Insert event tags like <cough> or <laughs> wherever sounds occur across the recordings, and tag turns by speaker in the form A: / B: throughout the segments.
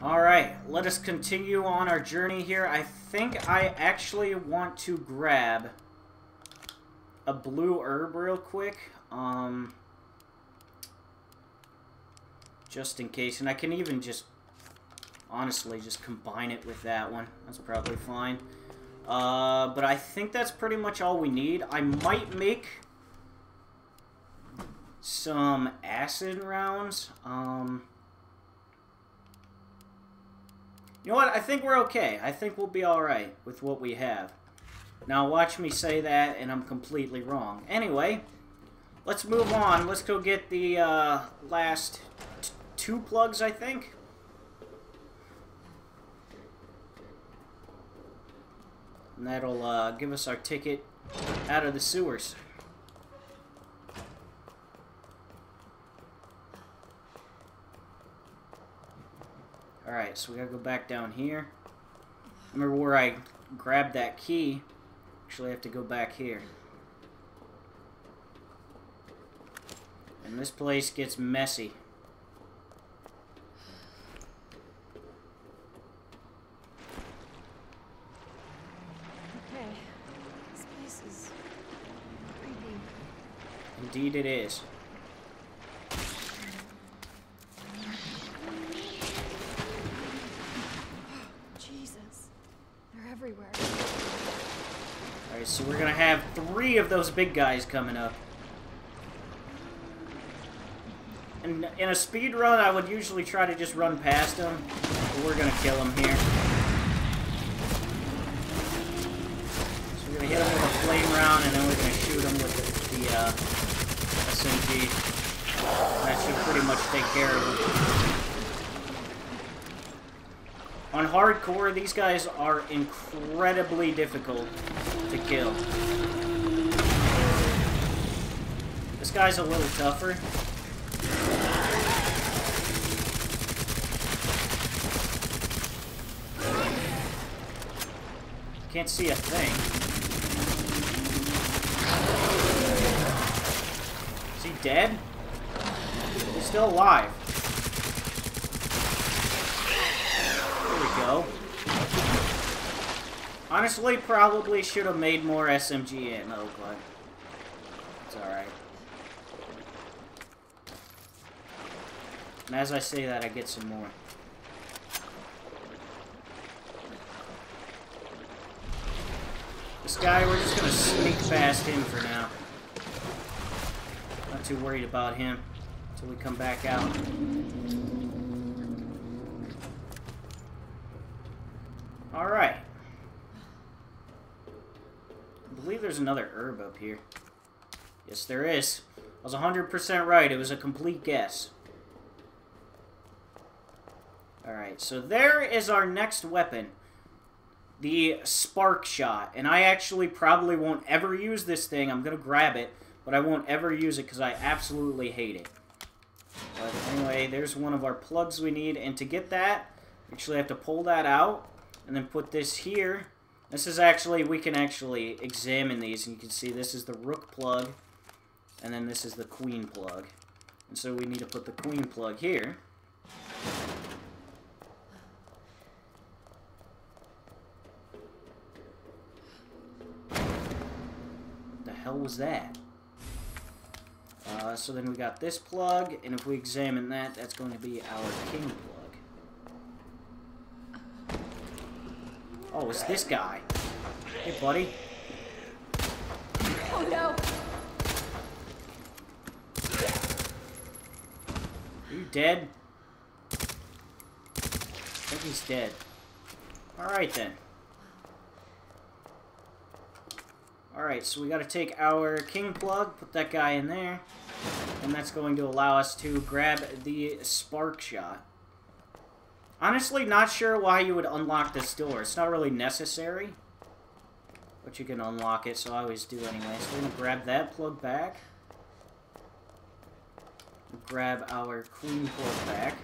A: Alright, let us continue on our journey here. I think I actually want to grab a blue herb real quick. Um, just in case. And I can even just, honestly, just combine it with that one. That's probably fine. Uh, but I think that's pretty much all we need. I might make some acid rounds. Um... You know what? I think we're okay. I think we'll be alright with what we have. Now watch me say that and I'm completely wrong. Anyway, let's move on. Let's go get the uh, last two plugs, I think. And that'll uh, give us our ticket out of the sewers. Alright, so we gotta go back down here. Remember where I grabbed that key. Actually, I have to go back here. And this place gets messy.
B: Okay. This place is creepy.
A: Indeed it is.
B: Everywhere.
A: Alright, so we're gonna have three of those big guys coming up. And in a speed run, I would usually try to just run past them, but we're gonna kill them here. So we're gonna hit them with a flame round, and then we're gonna shoot them with the, the uh, SMG. That should pretty much take care of them. On hardcore, these guys are incredibly difficult to kill. This guy's a little tougher. Can't see a thing. Is he dead? He's still alive. Go. Honestly, probably should have made more SMG ammo, but it's alright. And as I say that, I get some more. This guy, we're just gonna sneak past him for now. Not too worried about him until we come back out. Alright. I believe there's another herb up here. Yes, there is. I was 100% right. It was a complete guess. Alright, so there is our next weapon. The Spark Shot. And I actually probably won't ever use this thing. I'm going to grab it, but I won't ever use it because I absolutely hate it. But anyway, there's one of our plugs we need. And to get that, actually I have to pull that out and then put this here. This is actually, we can actually examine these, and you can see this is the rook plug, and then this is the queen plug. And so we need to put the queen plug here. What the hell was that? Uh, so then we got this plug, and if we examine that, that's going to be our king plug. Oh, it's this guy. Hey, buddy.
B: Oh no!
A: Are you dead? I think he's dead. Alright then. Alright, so we gotta take our king plug, put that guy in there, and that's going to allow us to grab the spark shot. Honestly, not sure why you would unlock this door. It's not really necessary. But you can unlock it, so I always do anyway. So we're going to grab that plug back. Grab our queen plug back.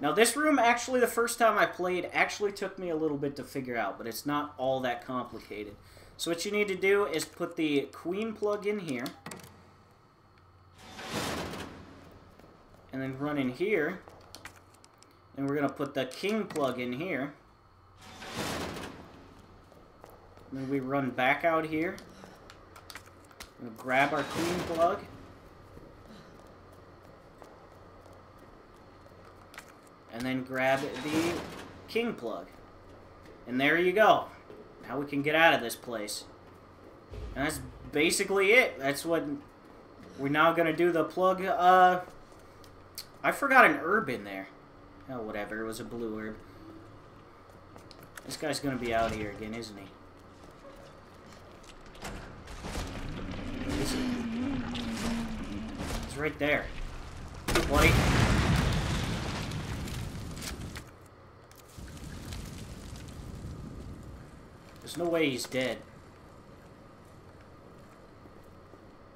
A: Now, this room, actually, the first time I played, actually took me a little bit to figure out, but it's not all that complicated. So what you need to do is put the queen plug in here. And then run in here. And we're going to put the king plug in here. And then we run back out here. We'll grab our king plug. And then grab the king plug. And there you go. Now we can get out of this place. And that's basically it. That's what we're now going to do the plug. Uh, I forgot an herb in there. Oh, whatever. It was a blue herb. This guy's to be out here again, isn't he? Is he? He's right there. Buddy. There's no way he's dead.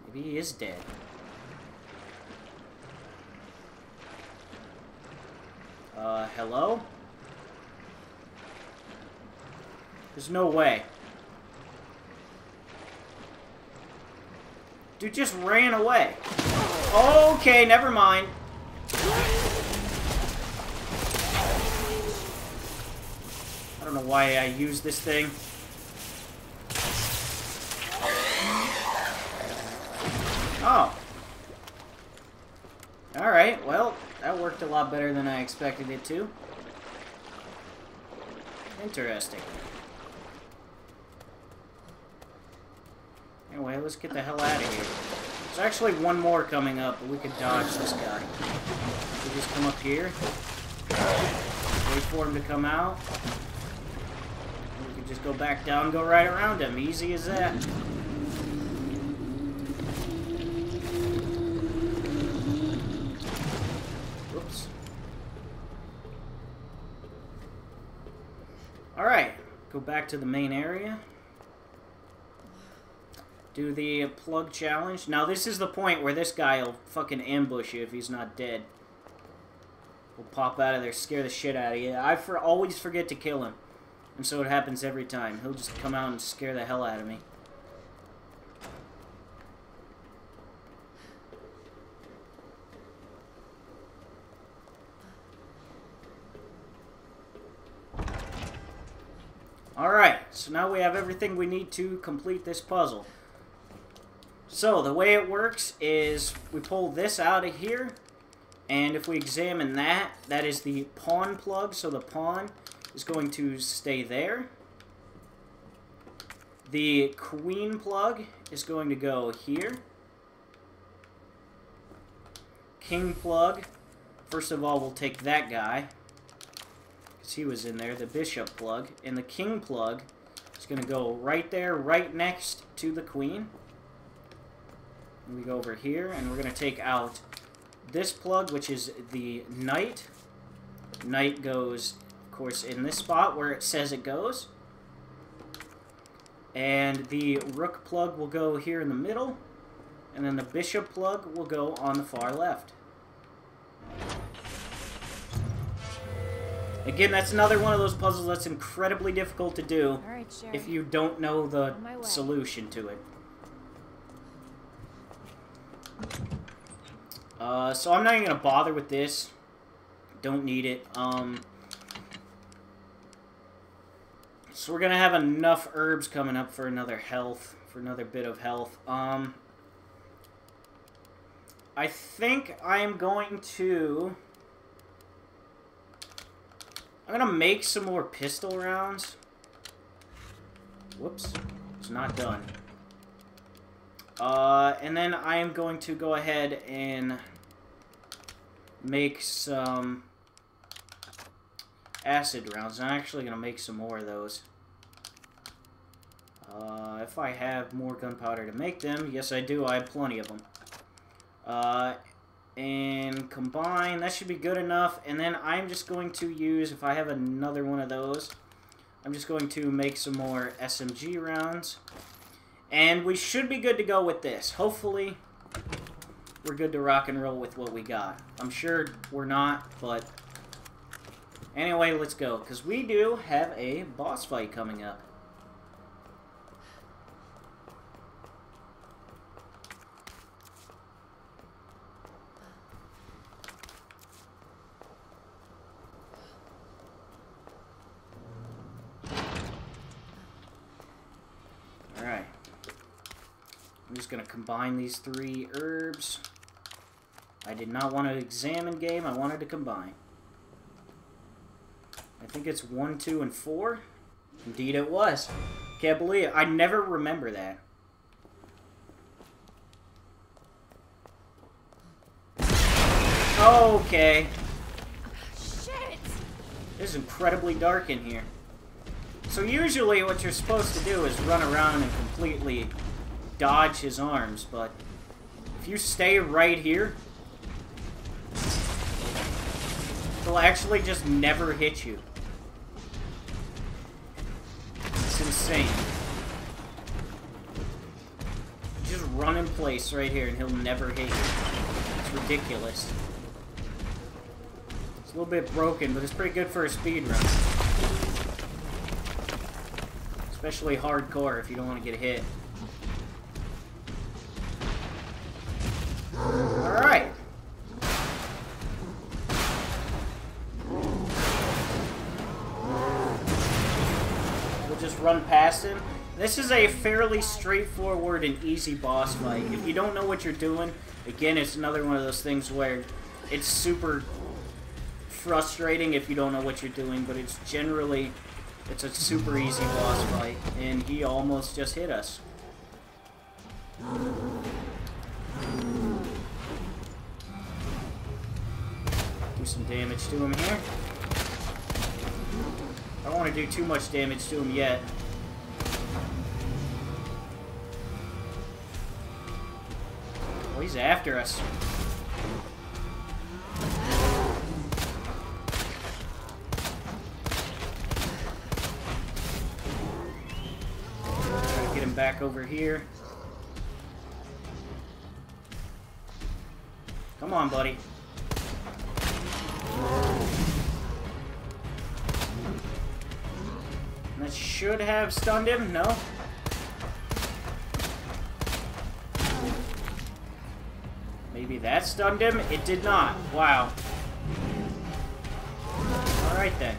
A: Maybe he is dead. Uh, hello? There's no way. Dude just ran away. Okay, never mind. I don't know why I use this thing. Oh. Alright, well, that worked a lot better than I expected it to. Interesting. Anyway, let's get the hell out of here. There's actually one more coming up, but we could dodge this guy. We just come up here. Wait for him to come out. We could just go back down, go right around him. Easy as that. Whoops. Alright, go back to the main area. Do the plug challenge. Now, this is the point where this guy will fucking ambush you if he's not dead. Will pop out of there, scare the shit out of you. I for always forget to kill him. And so it happens every time. He'll just come out and scare the hell out of me. Alright, so now we have everything we need to complete this puzzle. So, the way it works is we pull this out of here, and if we examine that, that is the pawn plug, so the pawn is going to stay there. The queen plug is going to go here. King plug, first of all, we'll take that guy, he was in there, the bishop plug, and the king plug is going to go right there, right next to the queen. We go over here, and we're going to take out this plug, which is the knight. Knight goes, of course, in this spot where it says it goes. And the rook plug will go here in the middle. And then the bishop plug will go on the far left. Again, that's another one of those puzzles that's incredibly difficult to do
B: right,
A: if you don't know the
B: On my way.
A: solution to it. Uh, so I'm not even gonna bother with this. Don't need it. Um, so we're gonna have enough herbs coming up for another health, for another bit of health. Um, I think I am going to. I'm gonna make some more pistol rounds. Whoops, it's not done. Uh, and then I am going to go ahead and make some acid rounds. I'm actually going to make some more of those. Uh, if I have more gunpowder to make them, yes I do, I have plenty of them. Uh, and combine, that should be good enough. And then I'm just going to use, if I have another one of those, I'm just going to make some more SMG rounds. And we should be good to go with this. Hopefully, we're good to rock and roll with what we got. I'm sure we're not, but... Anyway, let's go, because we do have a boss fight coming up. Just going to combine these three herbs. I did not want to examine game, I wanted to combine. I think it's 1, 2, and 4. Indeed it was. Can't believe it. I never remember that. Okay.
B: Oh, shit!
A: It's incredibly dark in here. So usually what you're supposed to do is run around and completely dodge his arms, but if you stay right here, he'll actually just never hit you. It's insane. Just run in place right here and he'll never hit you. It's ridiculous. It's a little bit broken, but it's pretty good for a speed run. Especially hardcore if you don't want to get hit. Alright. We'll just run past him. This is a fairly straightforward and easy boss fight. If you don't know what you're doing, again, it's another one of those things where it's super frustrating if you don't know what you're doing, but it's generally it's a super easy boss fight, and he almost just hit us. Do some damage to him here. I don't want to do too much damage to him yet. Oh, he's after us. Over here. Come on, buddy. That should have stunned him. No. Maybe that stunned him? It did not. Wow. Alright then.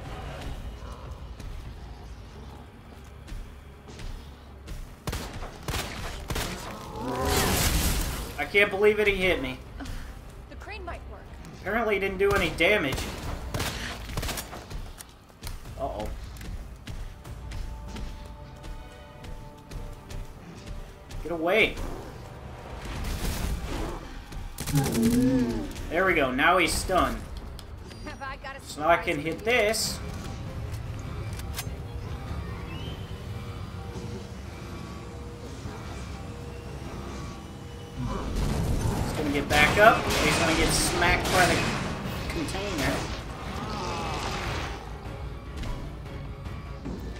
A: Can't believe it, he hit me.
B: The crane might work.
A: Apparently didn't do any damage. Uh-oh. Get away. There we go. Now he's stunned.
B: Have I got a
A: So now I can hit this. Up. He's gonna get smacked by the container.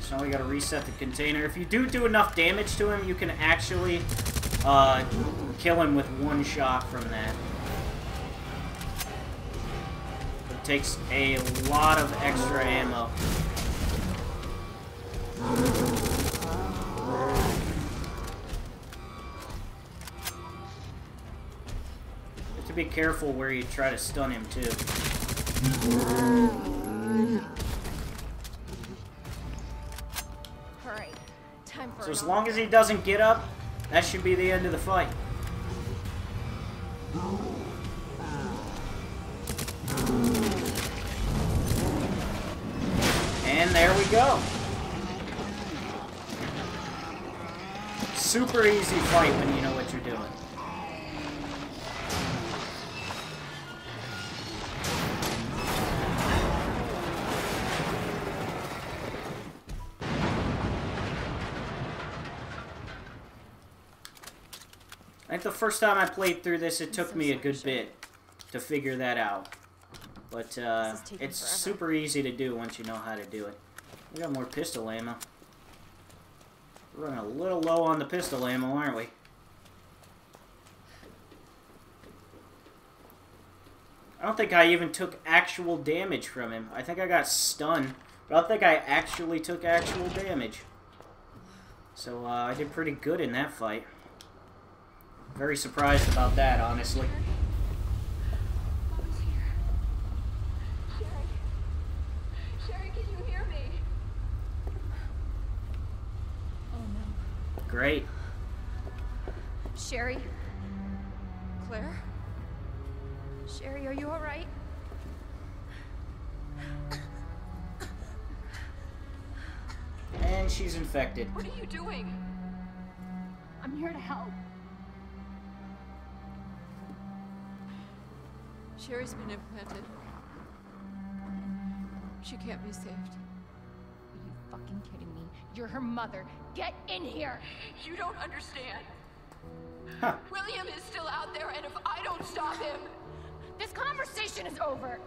A: So now we gotta reset the container. If you do do enough damage to him, you can actually uh, kill him with one shot from that. It takes a lot of extra ammo. Be careful where you try to stun him too. So as long as he doesn't get up, that should be the end of the fight. And there we go. Super easy fight when you know what you're doing. Think the first time I played through this, it took
B: so
A: me a good bit to figure that out. But uh,
B: This is taking
A: it's
B: forever.
A: super easy to do once you know how to do it. We got more pistol ammo. We're running a little low on the pistol ammo, aren't we? I don't think I even took actual damage from him. I think I got stunned, but I don't think I actually took actual damage. So uh, I did pretty good in that fight. Very surprised about that, honestly.
B: Who's here? Sherry. Sherry, can you hear me? Oh no.
A: Great.
C: Sherry? Claire? Sherry, are you alright?
A: And she's infected.
C: What are you doing? I'm here to help.
D: Sherry's been implanted. She can't be saved.
C: Are you fucking kidding me? You're her mother. Get in here!
D: You don't understand.
A: Huh.
D: William is still out there, and if I don't stop him,
C: This conversation is over!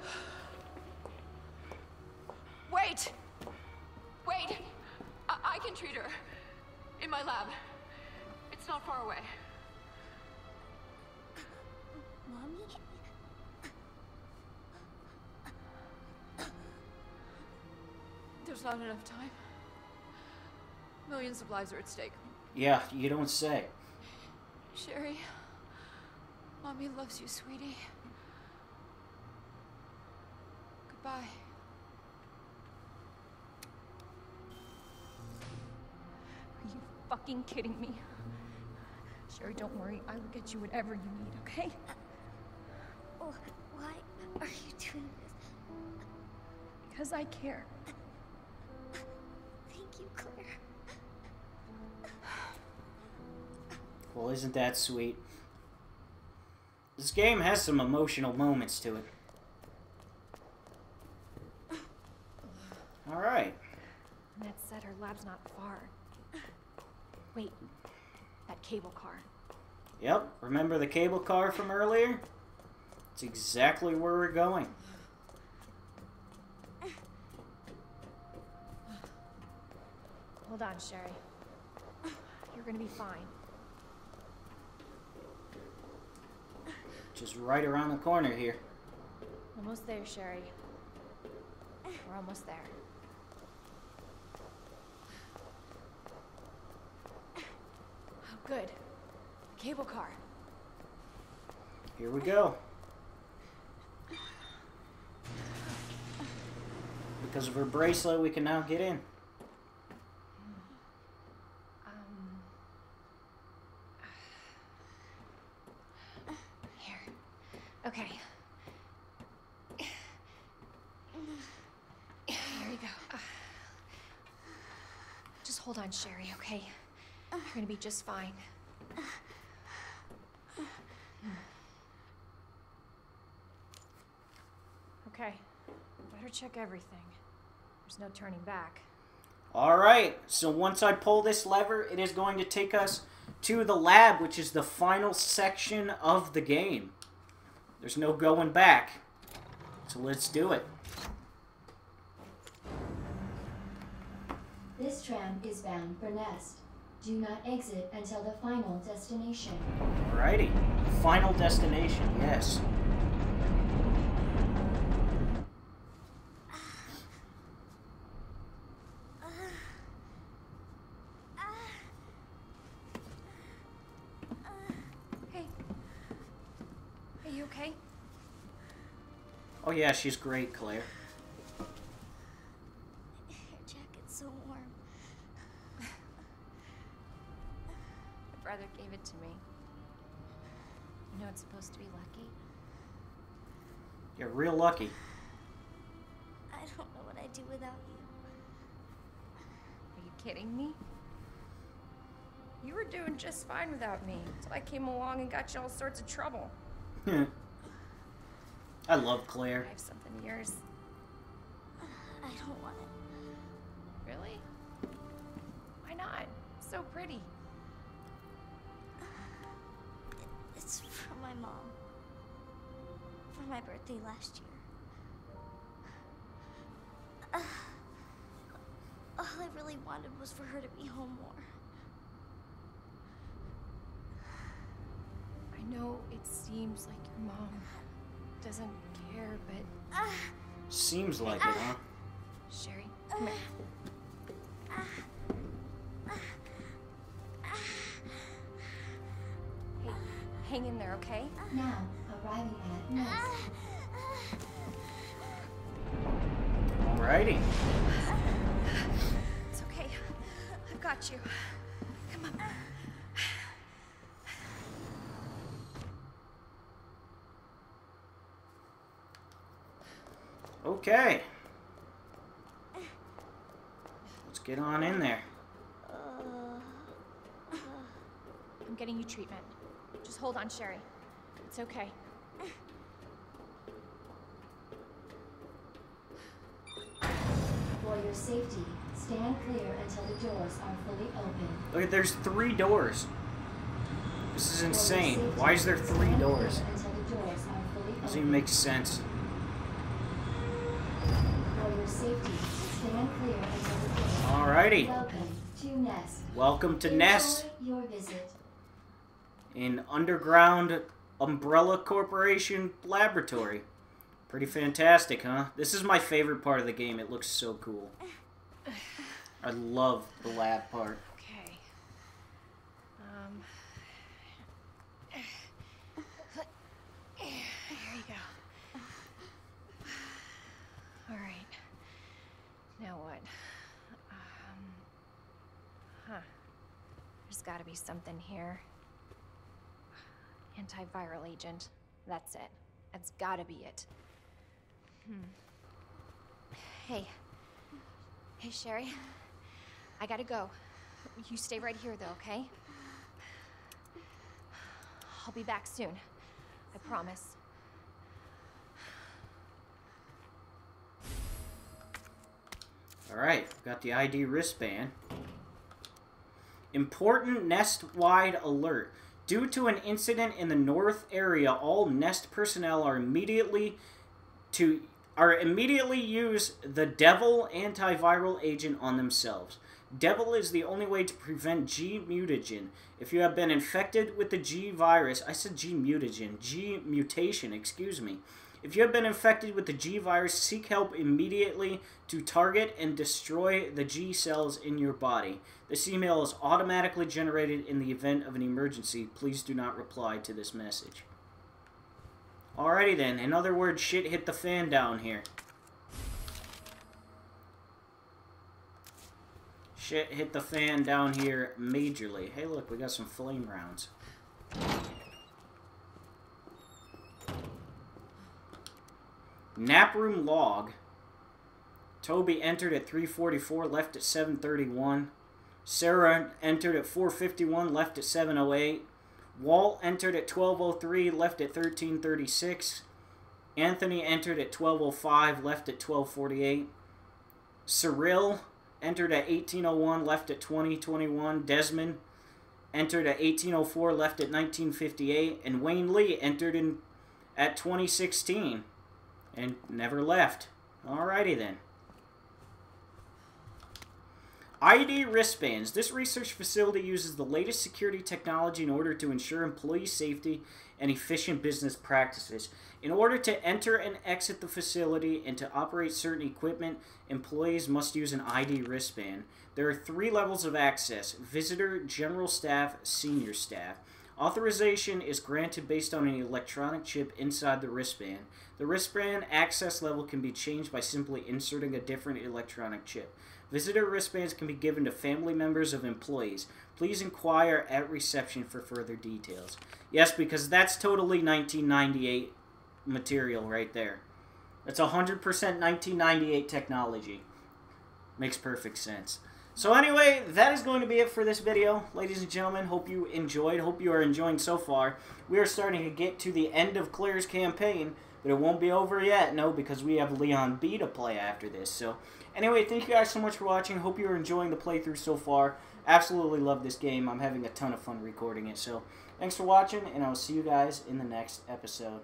D: wait, wait. I, I can treat her in my lab. It's not far away.
B: Mommy?
D: There's not enough time. Millions of lives are at stake.
A: Yeah, you don't say.
D: Sherry, mommy loves you, sweetie. Goodbye.
C: Are you fucking kidding me? Sherry, don't worry. I will get you whatever you need, okay?
B: Oh, why are you doing this?
C: Because I care.
B: Thank you, Claire.
A: Well, isn't that sweet? This game has some emotional moments to it. Alright.
C: Ned said her lab's not far. Wait, that cable car.
A: Yep, remember the cable car from earlier? It's exactly where we're going.
C: Hold on, Sherry. You're gonna be fine.
A: Just right around the corner here.
C: Almost there, Sherry. We're almost there. Oh, good. Cable car.
A: Here we go. Because of her bracelet, we can now get in.
C: Um. Here. Okay. Here you go. Just hold on, Sherry, okay? You're gonna be just fine. Okay. Better check everything. There's no turning back.
A: Alright, so once I pull this lever, it is going to take us to the lab, which is the final section of the game. There's no going back. So let's do it.
E: This tram is bound for Nest. Do not exit until the final destination.
A: Alrighty. Final destination, yes.
C: Hey. Are you okay?
A: Oh yeah, she's great, Claire.
C: It to me. You know it's supposed to be lucky?
A: You're real lucky.
B: I don't know what I'd do without you.
C: Are you kidding me? You were doing just fine without me until I came along and got you all sorts of trouble. <laughs>
A: I love Claire.
C: I have something of yours.
B: I don't want it.
C: Really? Why not? So pretty.
B: Mom. For my birthday last year. Uh, all I really wanted was for her to be home more.
C: I know it seems like your mom doesn't care, but
B: Uh,
A: Seems like it, huh?
C: Sherry, come here.
E: Now, arriving at Nest.
A: Alrighty.
C: It's okay. I've got you. Come on.
A: Okay. Let's get on in there.
C: I'm getting you treatment. Just hold on, Sherry. It's okay.
E: For your safety, stand clear until the doors are fully open.
A: Look at there's three doors. This is insane.
E: safety,
A: Why is there three doors?
E: Until the doors
A: Doesn't even make sense.
E: For your safety, stand clear until the doors.
A: Alrighty.
E: Welcome to Nest.
A: Welcome to
E: Enjoy
A: Nest
E: your visit.
A: in Underground Umbrella Corporation Laboratory. Pretty fantastic, huh? This is my favorite part of the game. It looks so cool. I love the lab part.
C: Okay. Um. Here you go. All right. Now what? Um. Huh. There's got to be something here. Antiviral agent. That's it. That's got to be it. Hmm. Hey. Hey, Sherry. I gotta go. You stay right here, though, okay? I'll be back soon. I promise.
A: Alright, got the ID wristband. Important Nest-wide alert. Due to an incident in the north area, all Nest personnel are immediately to are immediately use the Devil antiviral agent on themselves. Devil is the only way to prevent G mutagen. If you have been infected with the G virus, I said G mutagen, G mutation, excuse me. If you have been infected with the G virus, seek help immediately to target and destroy the G cells in your body. This email is automatically generated in the event of an emergency. Please do not reply to this message. Alrighty then. In other words, shit hit the fan down here. Shit hit the fan down here majorly. Hey look, we got some flame rounds. Nap room log. Toby entered at 344, left at 731. Sarah entered at 451, left at 708. Walt entered at 1203, left at 1336. Anthony entered at 1205, left at 1248. Cyril entered at 1801, left at 2021. Desmond entered at 1804, left at 1958. And Wayne Lee entered in at 2016 and never left. Alrighty then. ID wristbands. This research facility uses the latest security technology in order to ensure employee safety and efficient business practices. In order to enter and exit the facility and to operate certain equipment, employees must use an ID wristband. There are three levels of access visitor, general staff, senior staff. Authorization is granted based on an electronic chip inside the wristband. The wristband access level can be changed by simply inserting a different electronic chip. Visitor wristbands can be given to family members of employees. Please inquire at reception for further details. Yes, because that's totally 1998 material right there. That's 100% 1998 technology. Makes perfect sense. So anyway, that is going to be it for this video. Ladies and gentlemen, hope you enjoyed. Hope you are enjoying so far. We are starting to get to the end of Claire's campaign, but it won't be over yet, no, because we have Leon B to play after this. So anyway, thank you guys so much for watching. Hope you are enjoying the playthrough so far. Absolutely love this game. I'm having a ton of fun recording it. So thanks for watching, and I will see you guys in the next episode.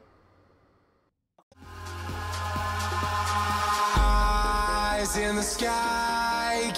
F: Eyes in the sky,